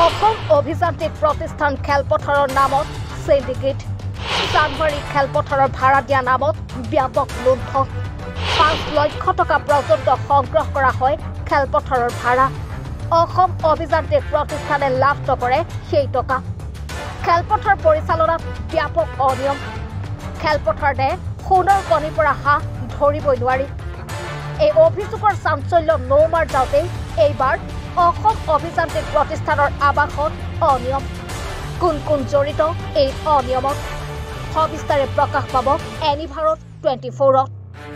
অসম অভিযান্ত্ৰিক প্ৰতিষ্ঠান খেলপথাৰৰ নামত চিণ্ডিকেট চানমাৰী খেলপথাৰৰ ভাড়া দিয়া নামত ব্যাপক লুণ্ঠন পাঁচ লক্ষ টকা পৰ্যন্ত সংগ্ৰহ কৰা হয় খেলপথাৰৰ ভাড়া। অসম অভিযান্ত্ৰিক প্ৰতিষ্ঠানে লাভ নকৰে সেই টকা। খেলপথাৰ পৰিচালনাত ব্যাপক অনিয়ম। খেলপথাৰতে সোণৰ কণীৰ পৰা হাঁহ ধৰিবই নোৱাৰি। এই অভিযোগৰ চাঞ্চল্য নৌমাৰ যাওঁতেই এইবাৰ অসম অভিযান্ত্ৰিক প্ৰতিষ্ঠানৰ আৱাসত অনিয়ম। কোন কোন জড়িত এই অনিয়মত? সবিস্তাৰে প্ৰকাশ পাব এনিভাৰত টুৱেণ্টি ফ'ৰত।